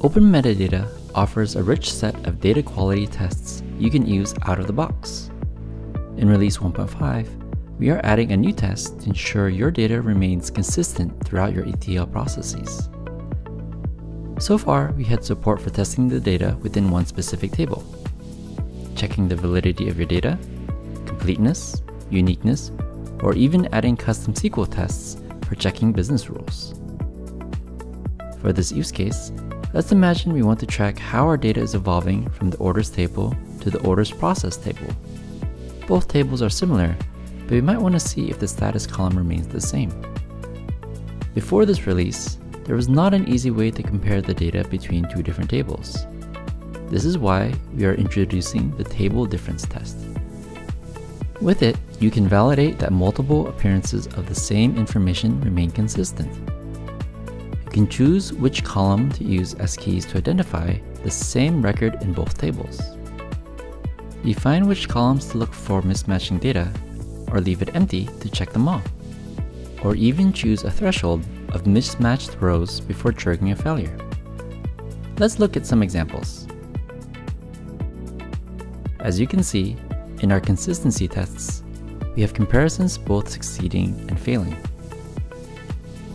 Open Metadata offers a rich set of data quality tests you can use out of the box. In Release 1.5, we are adding a new test to ensure your data remains consistent throughout your ETL processes. So far, we had support for testing the data within one specific table, checking the validity of your data, completeness, uniqueness, or even adding custom SQL tests for checking business rules. For this use case, let's imagine we want to track how our data is evolving from the orders table to the orders process table. Both tables are similar, but we might want to see if the status column remains the same. Before this release, there was not an easy way to compare the data between two different tables. This is why we are introducing the table difference test. With it, you can validate that multiple appearances of the same information remain consistent. You can choose which column to use as keys to identify the same record in both tables. Define which columns to look for mismatching data, or leave it empty to check them all. Or even choose a threshold of mismatched rows before triggering a failure. Let's look at some examples. As you can see, in our consistency tests, we have comparisons both succeeding and failing.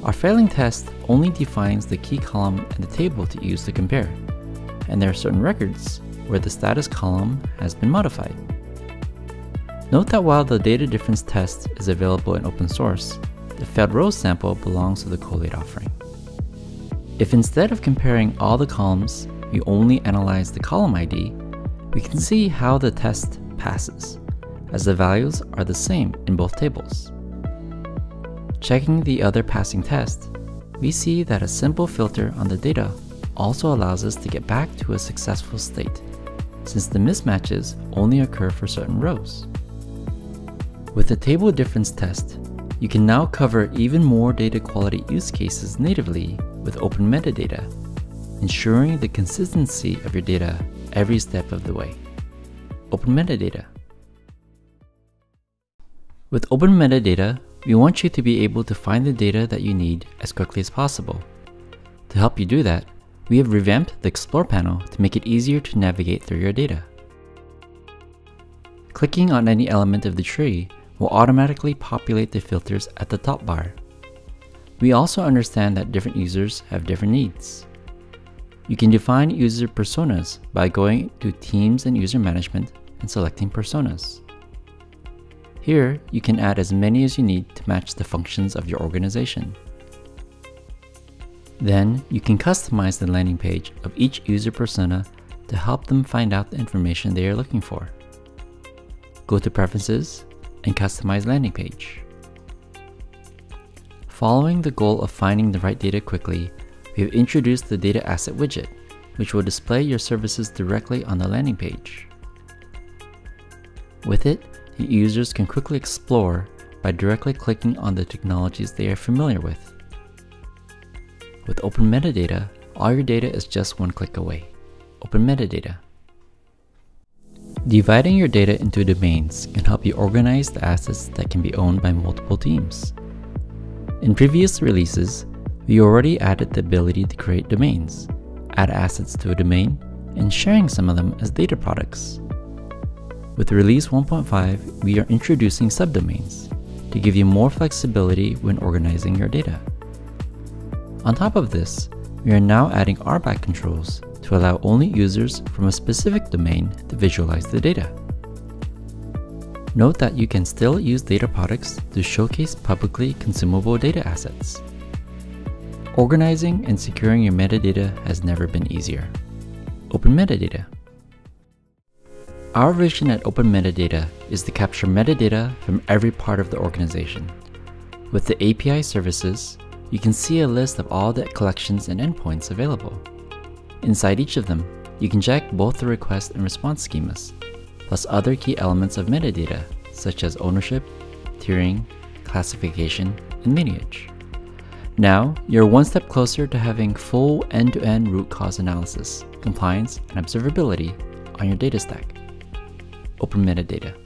Our failing test only defines the key column and the table to use to compare, and there are certain records where the status column has been modified. Note that while the data difference test is available in open source, the failed rows sample belongs to the Collate offering. If instead of comparing all the columns, we only analyze the column ID, we can see how the test passes, as the values are the same in both tables. Checking the other passing test, we see that a simple filter on the data also allows us to get back to a successful state, since the mismatches only occur for certain rows. With the table difference test, you can now cover even more data quality use cases natively with open metadata, ensuring the consistency of your data every step of the way. Open metadata. With open metadata, we want you to be able to find the data that you need as quickly as possible. To help you do that, we have revamped the Explore panel to make it easier to navigate through your data. Clicking on any element of the tree will automatically populate the filters at the top bar. We also understand that different users have different needs. You can define user personas by going to Teams and User Management and selecting Personas. Here, you can add as many as you need to match the functions of your organization. Then, you can customize the landing page of each user persona to help them find out the information they are looking for. Go to Preferences and Customize Landing Page. Following the goal of finding the right data quickly, we have introduced the Data Asset widget, which will display your services directly on the landing page. With it, users can quickly explore by directly clicking on the technologies they are familiar with. With Open Metadata, all your data is just one click away. Open Metadata. Dividing your data into domains can help you organize the assets that can be owned by multiple teams. In previous releases, we already added the ability to create domains, add assets to a domain, and sharing some of them as data products. With release 1.5, we are introducing subdomains to give you more flexibility when organizing your data. On top of this, we are now adding RBAC controls to allow only users from a specific domain to visualize the data. Note that you can still use data products to showcase publicly consumable data assets. Organizing and securing your metadata has never been easier. Open Metadata. Our vision at Open Metadata is to capture metadata from every part of the organization. With the API services, you can see a list of all the collections and endpoints available. Inside each of them, you can check both the request and response schemas, plus other key elements of metadata, such as ownership, tiering, classification, and lineage. Now, you're one step closer to having full end-to-end -end root cause analysis, compliance, and observability on your data stack. Open metadata.